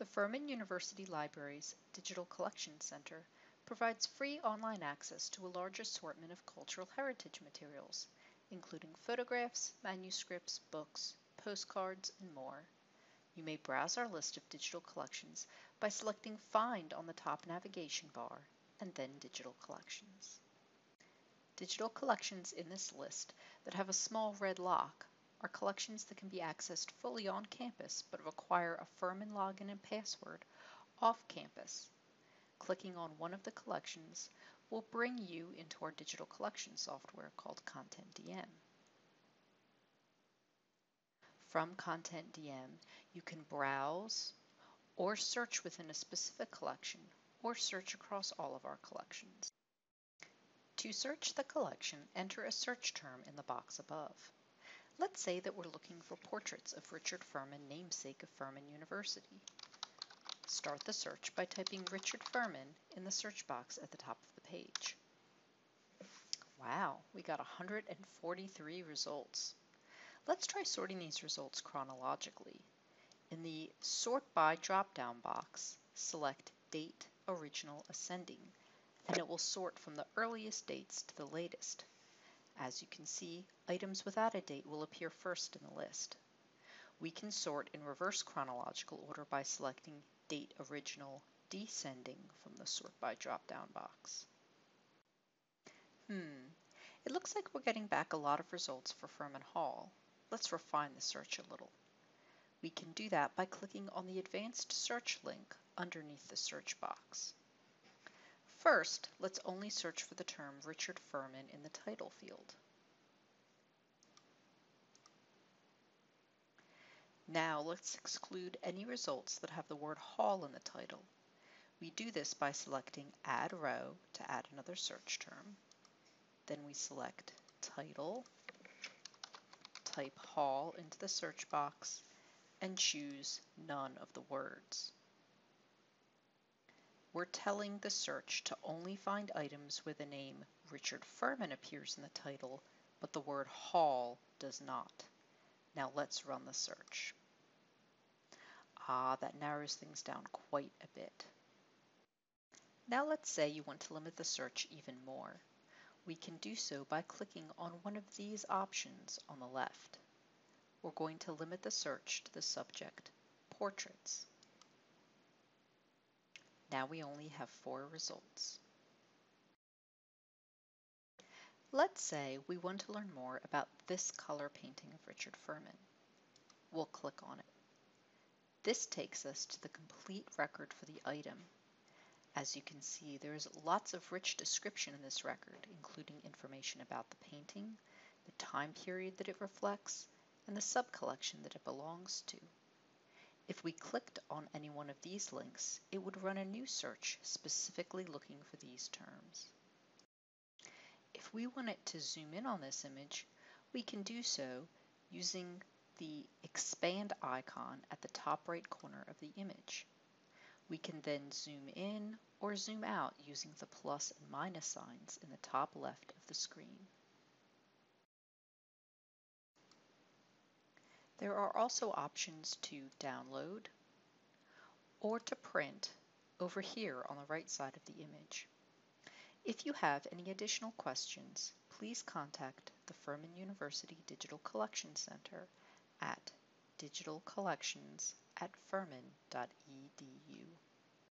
The Furman University Library's Digital Collections Center provides free online access to a large assortment of cultural heritage materials, including photographs, manuscripts, books, postcards, and more. You may browse our list of digital collections by selecting Find on the top navigation bar and then Digital Collections. Digital collections in this list that have a small red lock are collections that can be accessed fully on campus but require a Furman login and password off campus. Clicking on one of the collections will bring you into our digital collection software called ContentDM. From ContentDM, you can browse or search within a specific collection or search across all of our collections. To search the collection, enter a search term in the box above. Let's say that we're looking for portraits of Richard Furman, namesake of Furman University. Start the search by typing Richard Furman in the search box at the top of the page. Wow, we got 143 results. Let's try sorting these results chronologically. In the Sort By drop-down box, select Date Original Ascending, and it will sort from the earliest dates to the latest. As you can see, items without a date will appear first in the list. We can sort in reverse chronological order by selecting Date Original Descending from the Sort By drop-down box. Hmm, it looks like we're getting back a lot of results for Furman Hall. Let's refine the search a little. We can do that by clicking on the Advanced Search link underneath the search box. First, let's only search for the term Richard Furman in the title field. Now let's exclude any results that have the word Hall in the title. We do this by selecting Add Row to add another search term. Then we select Title, type Hall into the search box, and choose none of the words. We're telling the search to only find items where the name Richard Furman appears in the title, but the word Hall does not. Now let's run the search. Ah, that narrows things down quite a bit. Now let's say you want to limit the search even more. We can do so by clicking on one of these options on the left. We're going to limit the search to the subject, Portraits. Now we only have four results. Let's say we want to learn more about this color painting of Richard Furman. We'll click on it. This takes us to the complete record for the item. As you can see, there is lots of rich description in this record, including information about the painting, the time period that it reflects, and the sub-collection that it belongs to. If we clicked on any one of these links, it would run a new search specifically looking for these terms. If we wanted to zoom in on this image, we can do so using the expand icon at the top right corner of the image. We can then zoom in or zoom out using the plus and minus signs in the top left of the screen. There are also options to download or to print over here on the right side of the image. If you have any additional questions, please contact the Furman University Digital Collection Center at digitalcollections at furman.edu.